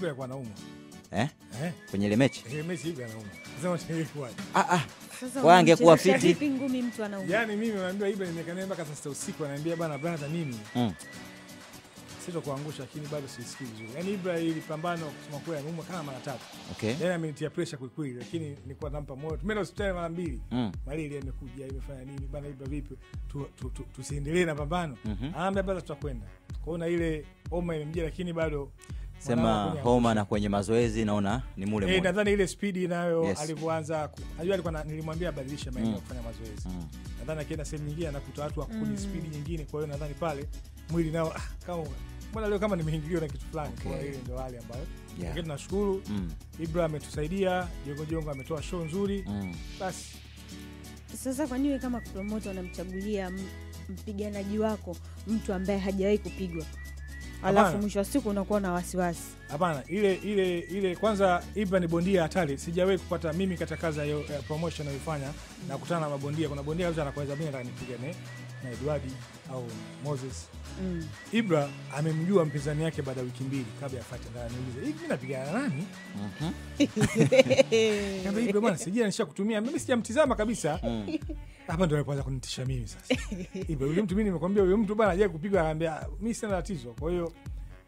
Ibra alikuwa anaumwa eh? eh, kwenye ile mechi ile mechi Ibra anaumwa. Sasa ilikuwaje? ah, ah. Sasa Kwa angekuwa unamchezesha fiti. yani, ngumi mtu anaumwa? Yaani mimi naambiwa Ibra nimekanae mpaka sasa sita usiku, anaambia bana brother, mimi Mm. sitokuangusha, lakini bado sisikii vizuri. yani Ibra ili pambano kusema kweli ameumwa kama mara tatu. Okay. yani amenitia pressure kwelikweli kweli, lakini nilikuwa nampa moyo. Tumeenda hospitali mara mbili. Mm. Malaria imekuja imefanya nini bana, Ibra vipi, tu, tu, tu, tu na pambano. Mhm. Anaambia bado tutakwenda. Kwa hiyo na ile homa imemjia, lakini bado Sema homa na kwenye mazoezi naona ni mule hey, mule. nadhani ile spidi nayo Yes. alivyoanza najua alikuwa na- nilimwambia abadilishe maeneo Mm. kufanya mazoezi Mm. nadhani akienda sehemu nyingine anakuta watu wako kwenye spidi nyingine kwa hiyo nadhani pale mwili nao ah, kama mbona leo kama nimeingiliwa na kitu fulani Okay. kwa hiyo ile ndio hali ambayo Yeah. lakini tunashukuru Mm. Ibra ametusaidia Jongo Jongo ametoa show nzuri Mm. basi Sasa kwa nini kama promota unamchagulia mpiganaji wako mtu ambaye hajawahi kupigwa, alafu mwisho wa siku unakuwa na wasiwasi? hapana ile ile ile kwanza Ibra ni bondia hatari sijawahi kupata mimi katika kazi ya promotion nayoifanya na kutana na mabondia kuna bondia kabisa anakuweza mimi nataka nipigane na Edwardi au Moses Mm. Ibra amemjua mpinzani yake baada ya wiki mbili kabla ya fight, ndio aniulize hivi, mimi napigana na nani? Mhm. Ibra bwana, sijui anisha kutumia mimi, sijamtizama kabisa. Mm. Hapa ndo alipoanza kunitisha mimi sasa. Ibra yule mtu, mimi nimekwambia huyu mtu bwana hajawahi kupigwa, anaambia mimi sina tatizo. Kwa hiyo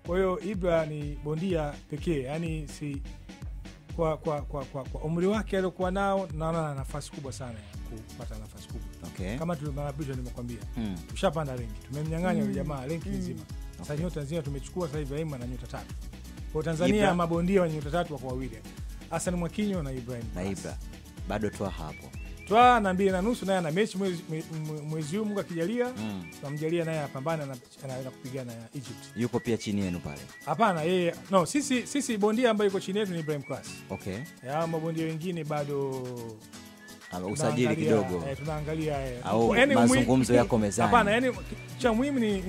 kwa hiyo Ibra ni bondia pekee, yani si kwa kwa kwa, kwa, kwa umri wake aliokuwa nao, naona na nafasi kubwa sana ya kupata nafasi kubwa, Okay. kama tulimarabiza, nimekwambia Mm. tushapanda renki, tumemnyang'anya yule jamaa renki Mm. nzima. Sasa Okay. nyota nzima tumechukua sasa, Ibrahim ana nyota tatu. Kwa Tanzania mabondia wenye nyota tatu wako wawili, Hassan Mwakinyo na Ibrahim Na Ibra bado toa hapo. Twa na mbili na nusu naye ana mechi mwezi mwe- mwe- huu Mungu akijalia, Mm. tunamjalia naye apambane na kupigana na Egypt. Yuko pia chini yenu pale. Hapana, yeye no, sisi sisi bondia ambaye yuko chini yetu ni Ibrahim Class. Okay. Ya mabondia wengine bado Ah, Usajili kidogo eh, tunaangalia eh. au Yaani mazungumzo yako mezani. Hapana, yani cha muhimu ni ni-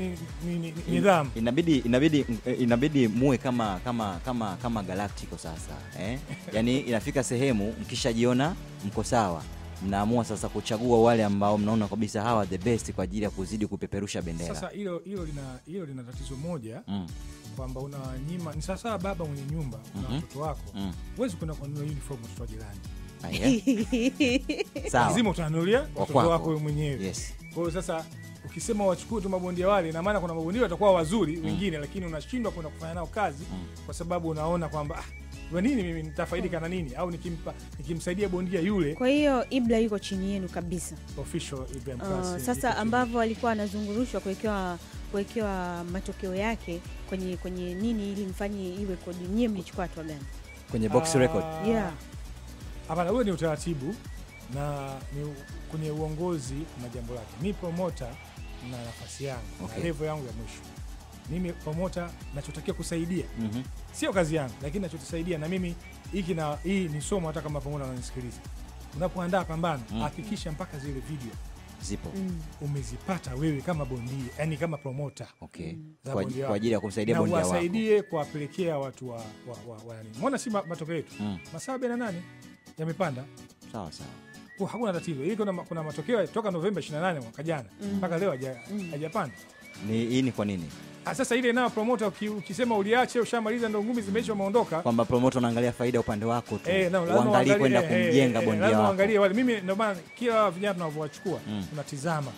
ni- ni- ni nidhamu. inabidi inabidi inabidi muwe kama kama kama kama Galactico sasa eh? Yaani inafika sehemu mkishajiona mko sawa, mnaamua sasa kuchagua wale ambao mnaona kabisa hawa the best kwa ajili ya kuzidi kupeperusha bendera. Sasa hilo hilo lina hilo lina tatizo moja mm, kwamba unawanyima. Ni sasa baba mwenye nyumba na mm -hmm. watoto wako, mm. huwezi kwenda kununua uniform kwa wa jirani, Ah. Sawa. lazima utanunulia watoto wako wewe mwenyewe. Yes. Kwa hiyo sasa ukisema wachukue tu mabondia wale, ina maana kuna mabondia watakuwa wazuri mm. wengine, lakini unashindwa kwenda kufanya nao kazi Mm. kwa sababu unaona kwamba ah, nini mimi nitafaidika na nini, au nikimpa nikimsaidia bondia yule Kwa hiyo ibla yuko chini yenu kabisa. official Ibrahim Uh, sasa ambavyo alikuwa anazungurushwa kuwekewa kuwekewa matokeo yake kwenye kwenye nini ili mfanye iwe kodi, nyie mlichukua hatua gani? Kwenye box uh, record. Yeah. Hapana, huyo ni utaratibu na ni kwenye uongozi na jambo lake. Mi promota na nafasi yangu Okay. na levo yangu ya mwisho. Mimi promota nachotakiwa kusaidia mm -hmm. sio kazi yangu, lakini nachotusaidia na mimi hiki na hii ni somo, hata kama promota wananisikiliza, unapoandaa pambano Mm. hakikisha mpaka zile video Zipo. Mm. umezipata wewe kama bondia, yani kama promota Okay. za Kwa, kwa ajili ya kumsaidia bondia wako. wasaidie kuwapelekea watu wa, wa, wa, wa yani. Mbona si matokeo yetu Mm. masaa arobaini na nane yamepanda Sawa sawa. Kwa hakuna tatizo ili Kuna, kuna matokeo toka Novemba 28 mwaka jana mpaka mm. leo hajapanda. Mm. Ni hii ni kwa nini? Ah, Sasa ile nayo promota ukisema uliache ushamaliza ndo ngumi zimeisha umeondoka, Kwamba promoter unaangalia faida upande wako tu. eh, Uangalie kwenda eh, kumjenga eh, bondia wako. uangalie wale. Mimi ndio maana kila vijana tunavyowachukua Mm. tunatizama,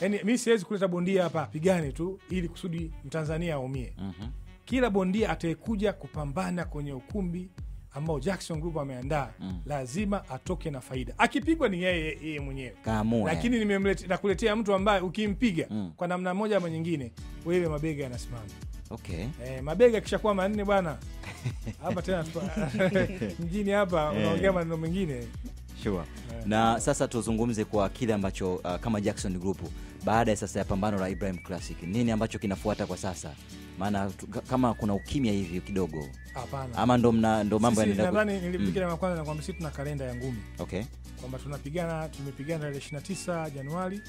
yani mimi siwezi kuleta bondia hapa apigane tu ili kusudi Mtanzania aumie. Mhm. Kila bondia atayekuja kupambana kwenye ukumbi ambao Jackson Group ameandaa Mm. lazima atoke na faida. Akipigwa ni yeye yeye mwenyewe Kaamua. lakini nimemlete- nakuletea mtu ambaye ukimpiga Mm. kwa namna moja ama nyingine, wewe mabega yanasimama. Okay. Eh, mabega kishakuwa manne bwana, hapa tena mjini hapa unaongea maneno mengine. Sure. Na sasa tuzungumze kwa kile ambacho uh, kama Jackson Group baada ya sasa ya pambano la Ibrahim Classic, nini ambacho kinafuata kwa sasa? Maana kama kuna ukimya hivi kidogo, Hapana, ama ndo mna ndo mambo ku- nadhani nilipiga mm. kwanza nakwambia, sisi tuna kalenda ya ngumi Okay. kwamba tunapigana, tumepigana tarehe 29 Januari,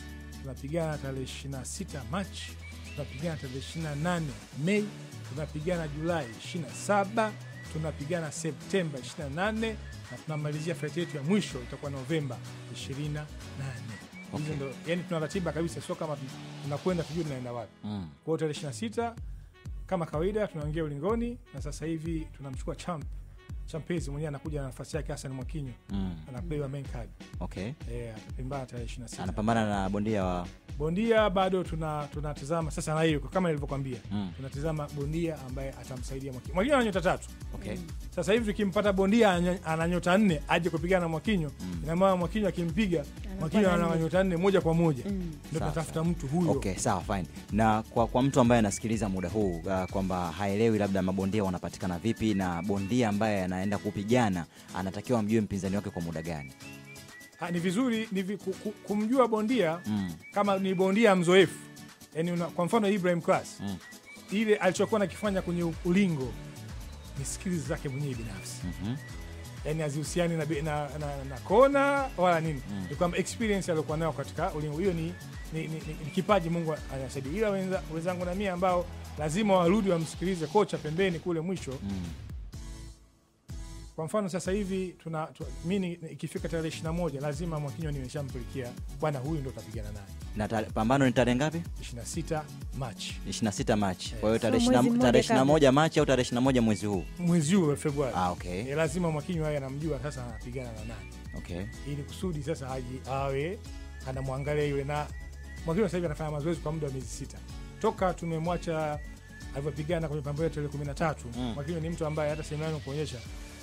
tunapigana tarehe 26 Machi, tunapigana tarehe 28 Mei, tunapigana Julai 27, tunapigana Septemba 28 na tunamalizia fight yetu ya mwisho itakuwa Novemba 28. Okay. ndo yani tuna ratiba kabisa, sio kama tunakwenda tujue tunaenda wapi. Mm. Kwa hiyo tarehe 26 kama kawaida tunaongea ulingoni na sasa hivi tunamchukua champ champezi mwenyewe anakuja na nafasi yake Hassan Mwakinyo Mm. anapewa main card Okay. atapambana tarehe 26 Anapambana na bondia wa bondia bado tuna tunatazama sasa na hiyo kama nilivyokwambia mm. tunatizama bondia ambaye atamsaidia Mwakinyo. Mwakinyo ana nyota tatu Okay. sasa hivi tukimpata bondia ana nyota nne aje kupigana na Mwakinyo Mm. ina maana Mwakinyo akimpiga Mwakinyo na ana nyota nne moja kwa moja Mm. ndio tatafuta mtu huyo Okay, sawa fine. Na kwa, kwa mtu ambaye anasikiliza muda huu uh, kwamba haelewi labda mabondia wanapatikana vipi na bondia ambaye anaenda kupigana anatakiwa amjue mpinzani wake kwa muda gani? Ha, ni vizuri ni vi, ku, ku, kumjua bondia Mm. kama ni bondia mzoefu yani una, kwa mfano Ibrahim Class Mm. ile alichokuwa nakifanya kwenye ulingo ni skills zake mwenyewe binafsi Mhm. Yani hazihusiani na, na, na, na kona wala nini Mm. ni kwamba experience aliokuwa nayo katika ulimwengu hiyo ni, ni, ni, ni, ni kipaji Mungu anasaidia ila wenza, wenzangu na mimi ambao lazima warudi wamsikilize kocha pembeni kule mwisho Mm. Kwa mfano sasa hivi tuna tu, mi ikifika tarehe ishirini na moja lazima mwakinywa nimeshamplikia bwana huyu ndo utapigana naye Na ta- pambano ni tarehe ngapi? ishirini na sita Machi 26 Machi. Kwa hiyo tarehe So, mwezi 20 mmoja tarehe kabla. 21 Machi au tarehe 21 mwezi huu? mwezi huu wa Februari Ah, okay. e, lazima mwakinywa aye anamjua sasa anapigana na nani Okay. ili kusudi sasa aji awe anamwangalia yule na mwakinywa sasa hivi anafanya mazoezi kwa muda wa miezi sita toka tumemwacha alivyopigana kwenye pambano kumi na tatu Mm. Mwakinyo ni mtu ambaye hata sema yangu kuonyesha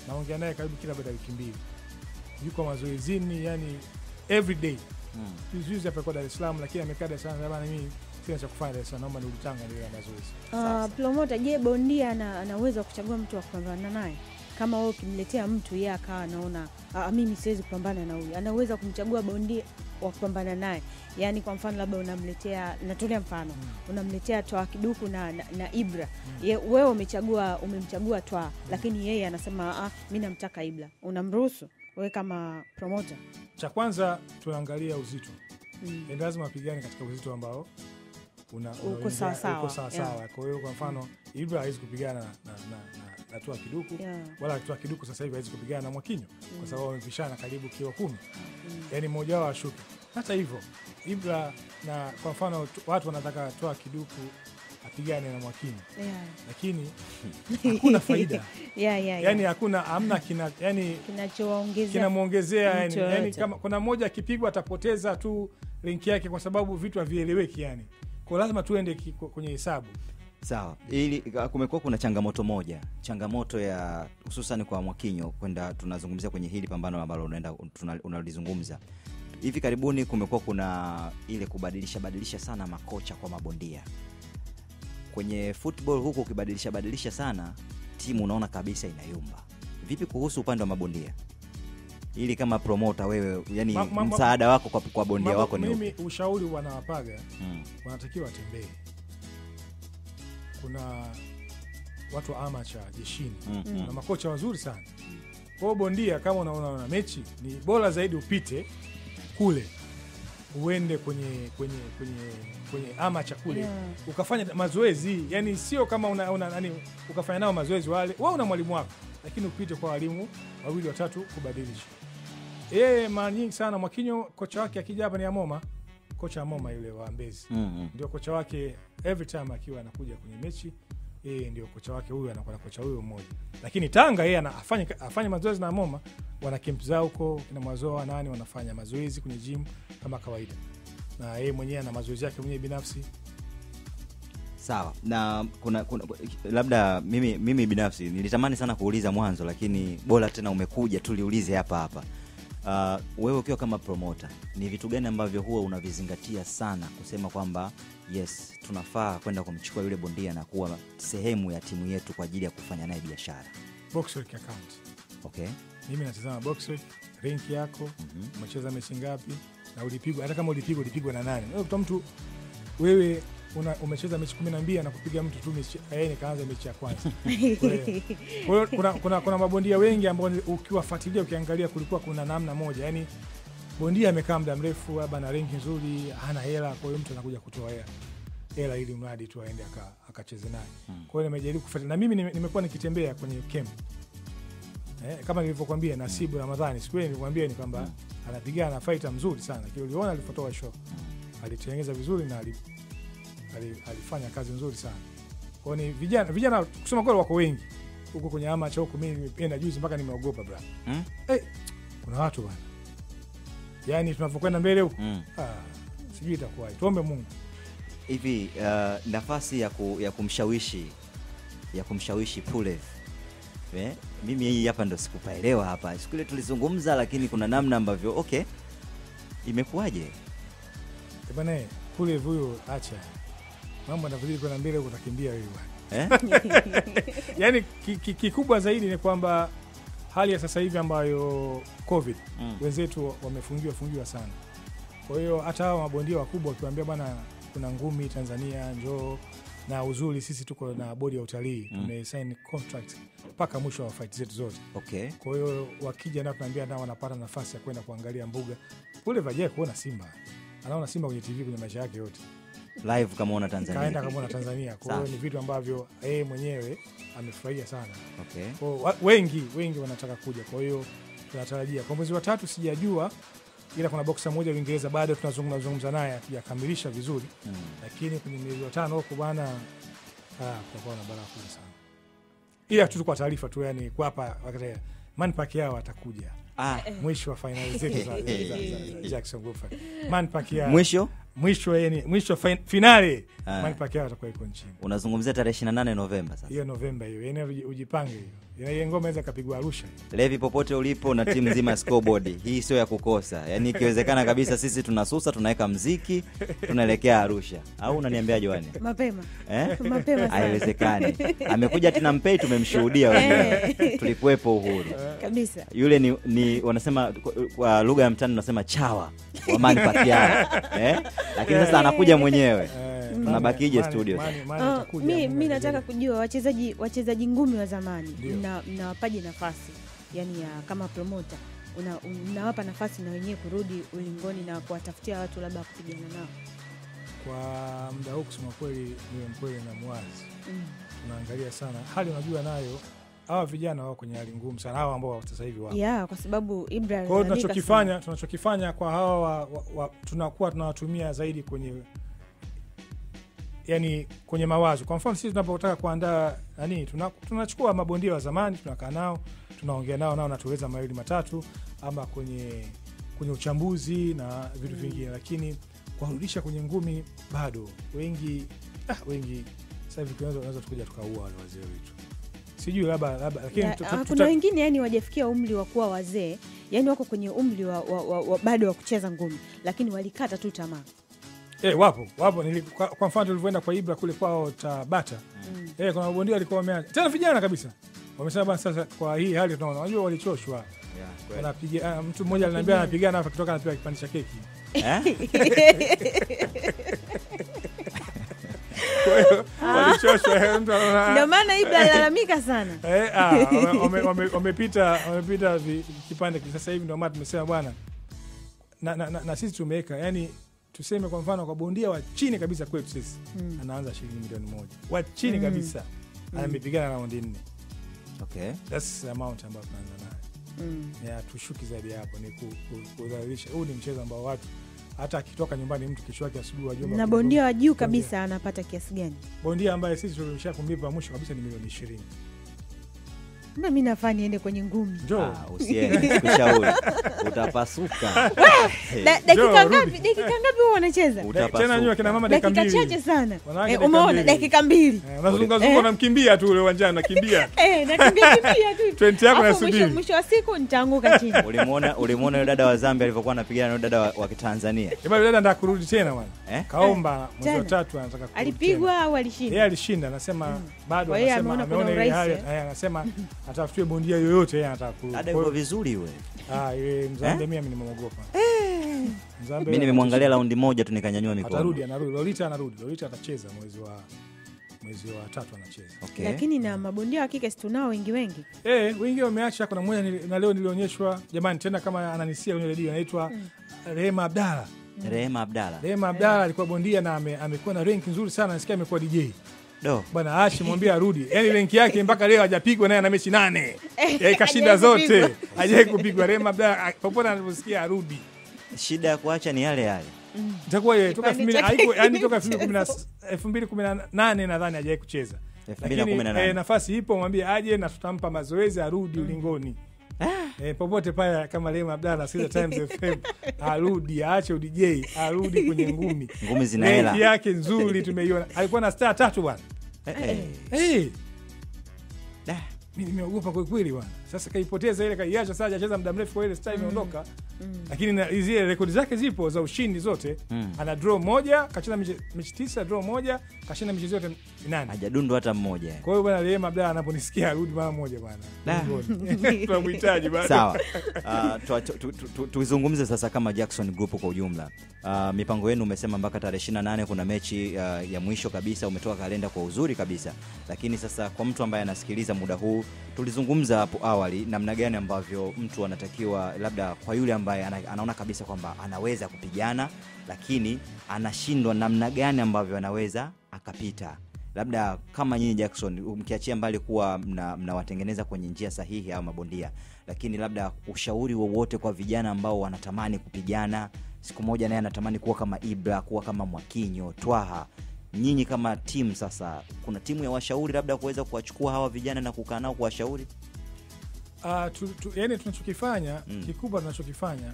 naongea naye karibu kila baada ya wiki mbili yuko mazoezini yani every day Mm. juzi hapa kwa Dar es Salaam lakini amekaa Dar es Salaam bana mimi sina cha kufanya Dar es Salaam naomba nirudi Tanga ndio mazoezi Uh, promoter, je, bondia ana, anaweza kuchagua mtu wa kupambana naye? Kama wewe ukimletea mtu yeye akawa anaona "Ah, mimi siwezi kupambana na huyu, anaweza kumchagua bondia wa kupambana naye. Yani kwa mfano labda unamletea, natolea mfano mm. unamletea Twa Kiduku na, na, na Ibra Ye, wewe umechagua umemchagua Twa lakini yeye anasema ah, mi namtaka Ibra, unamruhusu wewe kama promota? cha kwanza tunaangalia uzito Mm. E, lazima apigane katika uzito ambao Uko sawasawa, uko sawasawa. Kwa hiyo kwa mfano Ibra hawezi kupigana na, na, na, na Kiduku Yeah. wala Tua Kiduku sasa hivi hawezi kupigana na Mwakinyo kwa sababu wamepishana karibu kilo kumi, Mm. yaani mmoja wao ashuke. Hata hivyo Ibra na kwa mfano watu wanataka toa Kiduku apigane na Mwakinyo, Yeah. lakini hakuna faida Yeah, yeah, yani hakuna amna kina yani kinamwongezea yani, yani kama kuna mmoja akipigwa atapoteza tu linki yake kwa sababu vitu havieleweki yani kwa lazima tuende kwenye hesabu Sawa, ili kumekuwa kuna changamoto moja, changamoto ya hususan kwa Mwakinyo kwenda, tunazungumzia kwenye hili pambano ambalo unaenda unalizungumza. Hivi karibuni, kumekuwa kuna ile kubadilisha badilisha sana makocha kwa mabondia. Kwenye football huku, ukibadilisha badilisha sana timu unaona kabisa inayumba. Vipi kuhusu upande wa mabondia, ili kama promota wewe, yani msaada wako kwa, kwa bondia wako ni mimi ushauri wanawapaga hmm. wanatakiwa watembee kuna watu wa amacha jeshini. Mm -hmm. na makocha wazuri sana. Kwa hiyo bondia kama unaona na mechi ni bora zaidi upite kule uende kwenye kwenye kwenye kwenye amacha kule Yeah. ukafanya mazoezi. Yani sio kama una, una, nani ukafanya nao mazoezi wale wewe una mwalimu wako lakini upite kwa walimu wawili watatu kubadilisha. Yeye mara nyingi sana Mwakinyo kocha wake akija hapa ni Amoma kocha Moma yule wa Mbezi. Mm -hmm. ndio kocha wake every time akiwa anakuja kwenye mechi yeye ndio kocha wake huyu anakuwa na kocha huyo mmoja. Lakini Tanga yeye afanye afanye mazoezi na Moma, wana camp zao huko kina Mwazoa nani wanafanya mazoezi kwenye gym kama kawaida. Na yeye mwenyewe ana mazoezi yake mwenyewe binafsi. Sawa, na kuna, kuna labda mimi, mimi binafsi nilitamani sana kuuliza mwanzo, lakini bora tena umekuja tuliulize hapa hapa. Uh, wewe ukiwa kama promota ni vitu gani ambavyo huwa unavizingatia sana kusema kwamba yes, tunafaa kwenda kumchukua yule bondia na kuwa sehemu ya timu yetu kwa ajili ya kufanya naye biashara? Boxrec account Okay. mimi natazama Boxrec rank yako mm-hmm. mechi ngapi na ulipigwa hata kama ulipigwa ulipigwa na nani wewe mtu wewe una, umecheza mechi kumi na mbili anakupiga mtu tu mechi yeye nikaanza mechi ya kwanza. Kwa hiyo kuna, kuna, kuna mabondia wengi ambao ukiwafuatilia ukiangalia kulikuwa kuna namna moja. Yani bondia amekaa muda mrefu labda na renki nzuri hana hela kwa hiyo mtu anakuja kutoa hela. Hela ili mradi tu aende aka- akacheze naye. Mm. kwa hiyo nimejaribu kufuatilia. Na mimi nime- nimekuwa nikitembea kwenye camp. Eh, kama nilivyokuambia Nasibu Ramadhani siku ile nilikwambia ni kwamba Mm. anapigana na fighter mzuri sana. Kile uliona alivyotoa show. Alitengeneza vizuri na alifanya kazi nzuri sana. Kwao ni vijana vijana kusema kweli wako wengi. Huko kwenye amacha huku mi nimeenda juzi mpaka nimeogopa bra Mm? hey, kuna watu bana yaani tunavyokwenda mbele huku Mm. ah, sijui itakuwaje. Tuombe mungu. Hivi uh, nafasi ya, ku, ya kumshawishi ya kumshawishi Pulev eh? mimi hii hapa ndo sikupaelewa hapa. Siku ile tulizungumza lakini kuna namna ambavyo okay imekuwaje? Eh, bana Pulev huyo acha mambo yanavyozidi kwenda mbele utakimbia wewe. Bwana eh? yaani ki- ki- kikubwa zaidi ni kwamba hali ya sasa hivi ambayo covid mm. wenzetu wamefungiwa fungiwa sana. Kwa hiyo hata hawa mabondia wakubwa wakiwaambia bwana kuna ngumi tanzania njoo na uzuri sisi tuko na bodi ya utalii Mm. tumesign contract mpaka mwisho wa fight zetu zote. Okay. Kwa hiyo wakija na tunaambia nao wanapata nafasi ya kwenda kuangalia mbuga. Kule vajai kuona simba. Anaona simba kwenye tv kwenye maisha yake yote live kama Tanzania, kaenda kamona tanzania kwa hiyo ni vitu ambavyo yeye mwenyewe amefurahia sana okay Kwa hiyo wengi wengi wanataka kuja kwa hiyo tunatarajia kwa mwezi wa tatu sijajua ila kuna boksa moja uingereza bado tunazungumza zungumza naye hatujakamilisha vizuri mm. lakini kwenye mwezi wa tano huko bwana ah, kutakuwa na balaa kubwa sana ila tu kwa taarifa tu yani kwa hapa wakati manpak yao atakuja ah, mwisho wa fainali zetu za, Jackson Wolford. manpak yao mwisho mwisho yani mwisho fin- finale Mike Pacquiao yao atakuwa iko nchini. Unazungumzia tarehe 28 Novemba sasa. Hiyo Novemba hiyo yani ujipange hiyo. Ina- hiyo ngoma inaweza kapigwa Arusha Levi, popote ulipo na timu nzima ya scoreboard, hii sio ya kukosa. Yaani ikiwezekana kabisa sisi tunasusa, tunaweka mziki, tunaelekea Arusha, au unaniambia Joani? mapema. Eh? mapema sana. Haiwezekani. Amekuja Tina Mpei, tumemshuhudia wenyewe, tulikuwepo Uhuru. kabisa. Yule ni, ni wanasema kwa, kwa lugha ya mtani unasema chawa wa Mike Pacquiao. Eh? Lakini sasa anakuja mwenyewe. Eh, Tunabakije Mane- studio? Mi, nataka kujua wachezaji wachezaji ngumi wa zamani mnawapaje nafasi yani ya kama promota unawapa mnawapa nafasi na wenyewe kurudi ulingoni na kuwatafutia watu labda kupigana nao? Kwa muda huu kusema kweli niwe mkweli na mwazi mm. tunaangalia sana. Hali unajua nayo hawa vijana wao kwenye hali ngumu sana hawa ambao sasa hivi wao yeah, kwa sababu Ibra kwa hiyo tunachokifanya tunachokifanya kwa hawa wa, wa, wa, tunakuwa tunawatumia zaidi kwenye yani kwenye mawazo. Kwa mfano sisi tunapotaka kuandaa nani tunachukua tuna- mabondia wa zamani tunakaa nao tunaongea nao nao natueleza mawili matatu ama kwenye kwenye uchambuzi na vitu vingine. Lakini kuwarudisha kwenye ngumi bado. Wengi ah, wengi sasa hivi tunaweza tukuja tukaua wale wazee wetu sijui labda labda lakini ah, kuna wengine yani wajafikia umri wa kuwa wazee yani wako kwenye umri wa, wa, wa, wa bado wa kucheza ngumi lakini walikata tu tamaa. Eh, wapo wapo. Nili, kwa, kwa mfano tulivyoenda kwa Ibra kule kwao Tabata. Mm. eh, kuna mabondia walikuwa wameacha tena vijana kabisa. Wamesema bana, sasa kwa hii hali tunaona, unajua walichoshwa, yeah, ah, mtu mmoja aliniambia anapigana hapa kitoka anapiga kipande cha keki. Eh? walichoshwa mtu ndio maana Ibra alalamika sana Eh, ah, wame- wame- wame- wamepita wamepita kipande sasa hivi, ndio maana tumesema bwana na, na, na, na sisi tumeweka yani, tuseme kwa mfano kwa bondia wa chini kabisa kwetu sisi Mm. anaanza shilingi milioni moja wa chini Mm. kabisa amepigana raundi nne, Okay. that's the amount ambayo tunaanza nayo mm. ya tushuki zaidi hapo, ni ku- ku- kudhalilisha. Huu ni mchezo ambao watu hata akitoka nyumbani mtu kesho yake asubuhi wajua na bondia wa juu kabisa anapata kiasi gani bondia ambaye sisi tulimsha kumlipa mwisho kabisa ni milioni ishirini. Na mi nafaa niende kwenye ngumi. Ah, utapasuka. Dakika ngapi dakika ngapi huwa wanacheza? Tena nyua kina mama dakika dakika chache sana. Eh, umeona dakika mbili. Eh, unazunguka zunguka unamkimbia tu ule uwanjani nakimbia. Eh, nakimbia kimbia tu. Twenty yako mwisho, nasubiri. mwisho wa siku nitaanguka chini. Ulimwona ulimwona yule dada wa Zambia alivyokuwa anapigana na yule dada wa, Kitanzania? Jamaa dada ndio kurudi tena bwana. eh? Kaomba mwezi wa tatu anataka kurudi alipigwa au alishinda? Yeye alishinda anasema bado anasema ameona ile hali eh, anasema atafutiwe bondia yoyote yeye anataka kurudi. dada yuko vizuri yule Ah, yeye Mzambe mimi nimemwogopa. Mzambe mi nimemwangalia raundi moja tu nikanyanyua mikono atarudi anarudi. Lolita anarudi. Lolita atacheza mwezi wa mwezi wa tatu anacheza. okay. lakini na mabondia wa kike situnao wengi wengi Eh, wengi wameacha. Kuna mmoja na leo nilionyeshwa, jamani, tena kama ananisia kwenye redio, anaitwa Rehema Abdalla. Rehema Abdalla Rehema Abdalla alikuwa bondia na ame, amekuwa na renki nzuri sana, nasikia amekuwa DJ. Do Bwana Ashi mwambie arudi, yaani renki yake mpaka leo hajapigwa, naye ana mechi nane. Yeye kashinda zote, Hajawahi kupigwa. Rema Abdalla a- popote anaposikia arudi, shida ya kuacha ni yale yale. Itakuwa yeye toka Kipande 2000 haiko- yani toka 2010 elfu mbili kumi na nane nadhani hajawahi kucheza. Lakini eh, nafasi ipo, mwambie aje na tutampa mazoezi arudi ulingoni eh, popote pale, kama Lema Abdala anasikiza Times FM arudi, aache udj, arudi kwenye ngumi. ngumi zina hela yake nzuri tumeiona, alikuwa na star tatu bwana. Hey, hey. Hey, Da. mi nimeogopa kwelikweli bwana. Sasa kaipoteza ile, kaiacha sasa, hajacheza muda mrefu kwa ile star imeondoka, mm. lakini na zile rekodi zake zipo za ushindi zote. Mm. Ana draw moja, kacheza mechi tisa, draw moja, kashinda mechi zote nane. hajadundwa hata mmoja Kwa hiyo bwana Rehema Abdalla anaponisikia arudi mara moja bwana. Tunamhitaji bwana. sawa uh, tu- tu- tu- tu- tuizungumze sasa kama jackson group kwa ujumla uh, mipango yenu umesema mpaka tarehe 28 kuna mechi uh, ya mwisho kabisa umetoa kalenda kwa uzuri kabisa lakini sasa kwa mtu ambaye anasikiliza muda huu tulizungumza hapo awali namna gani ambavyo mtu anatakiwa labda kwa yule ambaye anaona kabisa kwamba anaweza kupigana lakini anashindwa namna gani ambavyo anaweza akapita labda kama nyinyi Jackson, mkiachia mbali kuwa mnawatengeneza mna- kwenye njia sahihi au mabondia, lakini labda ushauri wowote kwa vijana ambao wanatamani kupigana siku moja, naye anatamani kuwa kama Ibra, kuwa kama Mwakinyo, Twaha, nyinyi kama timu sasa, kuna timu ya washauri labda kuweza kuwachukua hawa vijana na kukaa nao kuwashauri? Ah, tu, tu, yani tunachokifanya Mm. kikubwa tunachokifanya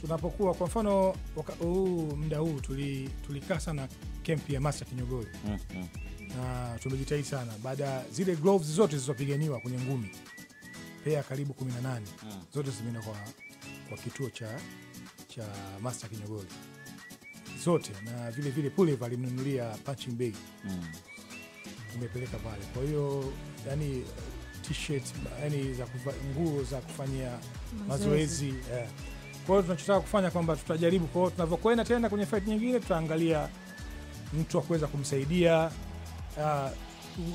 tunapokuwa kwa mfano mda huu mda huu tuli- tulikaa sana kempi ya Masta Kinyogoli mm, mm. na tumejitahidi sana baada ya zile gloves zote zilizopiganiwa kwenye ngumi pea karibu 18 Mm. zote zimeenda kwa, kwa kituo cha cha masa Kinyogoli zote, na vile vile Pulev alimnunulia punching bag Mm. tumepeleka pale. Kwa hiyo yani t-shirt yani za nguo za kufanyia mazoezi yeah. Kwa hiyo tunachotaka kufanya kwamba tutajaribu, kwa hiyo tunavyokwenda tena kwenye fight nyingine tutaangalia mtu wa kuweza kumsaidia uh,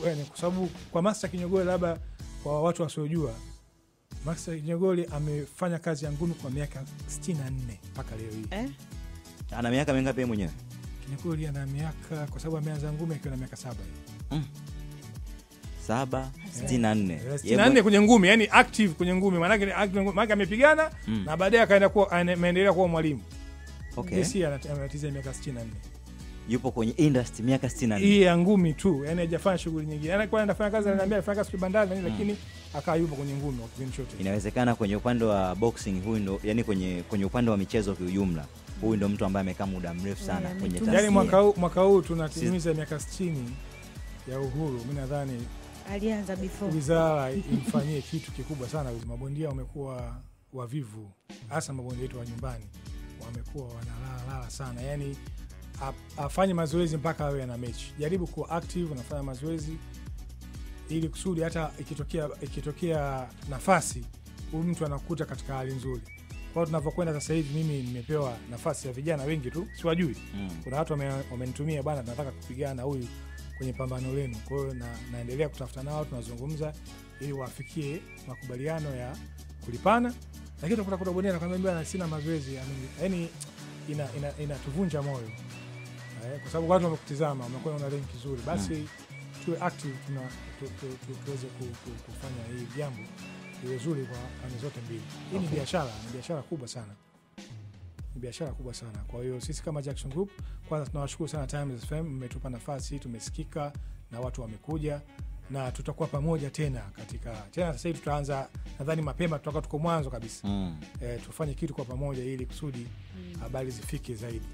yani, kwa sababu kwa Master Kinyogoli, labda kwa watu wasiojua, Master Kinyogoli amefanya kazi ya ngumi kwa miaka 64 mpaka leo hii. Eh? Ana miaka mingapi mwenyewe? Kinyogoli ana miaka, kwa sababu ameanza ngumi akiwa na miaka saba hivi. Saba sitini na nne. Eh, sitini na nne kwenye ngumi, yani active kwenye ngumi, maanake maanake amepigana Mm. na baadaye akaenda kuwa ameendelea kuwa mwalimu. Okay. Yes, yeye ana- ametiza miaka 64 yupo kwenye industry miaka 64. hii ya ngumi tu, yani hajafanya shughuli nyingine. Yani anafanya kazi, ananiambia anafanya kazi kibandani na nini, lakini akawa yupo kwenye ngumi kwa kipindi chote. inawezekana kwenye upande wa boxing huyu ndo yani kwenye kwenye upande wa michezo kiujumla huyu ndo mtu ambaye amekaa muda mrefu sana Yeah, kwenye tasnia. Yani mwaka huu mwaka huu tunatimiza miaka 60 ya uhuru. Mimi nadhani alianza before wizara imfanyie kitu kikubwa sana. Mabondia wamekuwa wavivu, hasa mabondia wetu wa nyumbani wamekuwa wanalalala sana, yani afanye mazoezi mpaka awe ana mechi. Jaribu kuwa active, unafanya mazoezi ili kusudi hata ikitokea ikitokea nafasi huyu mtu anakuta katika hali nzuri. Kwao tunavyokwenda sasa hivi, mimi nimepewa nafasi ya vijana wengi tu, siwajui Mm. kuna watu wamenitumia bana, nataka kupigana na huyu kwenye pambano lenu. Kwa hiyo na, naendelea kutafuta nao, tunazungumza ili wafikie makubaliano ya kulipana, lakini tunakuta kuna bondia anakwambia sina mazoezi yani, ina ina- inatuvunja moyo eh, kwa sababu watu wamekutizama, wamekuwa na renki nzuri, basi tuwe active tuna, tu, tu, tu, tuweze ku, ku, kufanya hii jambo iwe zuri kwa pande zote mbili. Hii ni Okay. biashara, ni biashara kubwa sana ni biashara kubwa sana. Kwa hiyo sisi kama Jackson Group kwanza tunawashukuru sana Times FM, mmetupa nafasi, tumesikika na watu wamekuja na tutakuwa pamoja tena katika tena. Sasa hivi tutaanza nadhani mapema, tutakuwa tuko mwanzo kabisa Mm. e, tufanye kitu kwa pamoja ili kusudi habari mm. zifike zaidi.